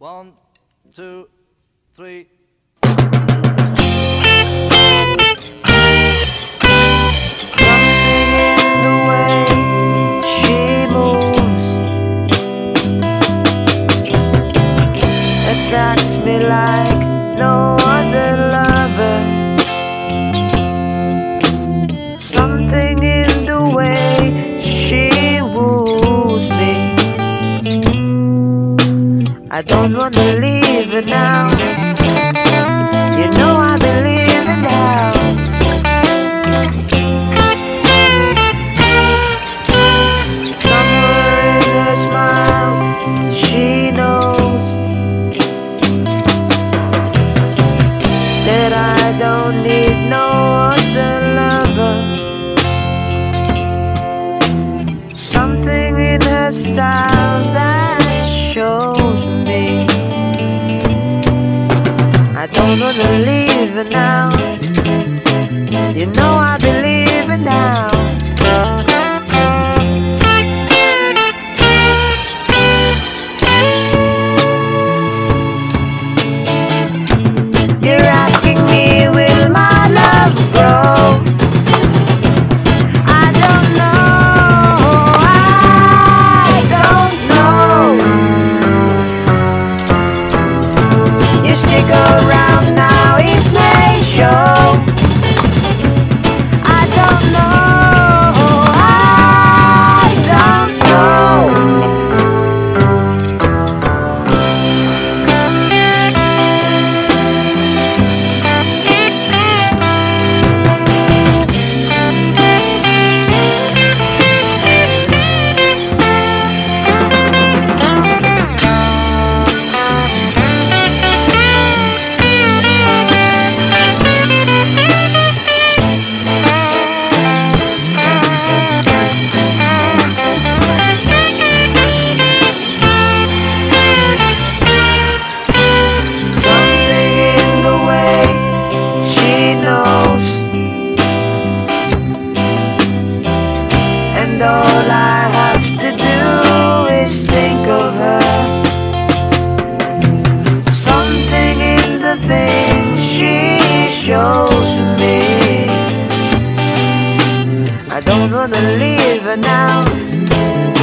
One, two, three. Attracts me like no I don't wanna leave it now. You know I believe in how. Somewhere in her smile, she knows that I don't need no other lover. Something in her style gonna leave it now. You know I believe it now. You're asking me, will my love grow? I don't know. I don't know. You stick around I don't wanna leave her now.